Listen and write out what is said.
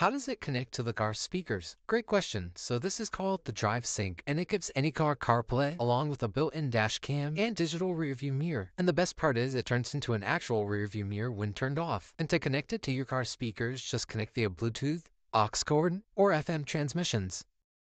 How does it connect to the car speakers? Great question. So this is called the Drive Sync, and it gives any car CarPlay along with a built-in dash cam and digital rearview mirror. And the best part is it turns into an actual rearview mirror when turned off. And to connect it to your car speakers, just connect via Bluetooth, aux cord, or FM transmissions.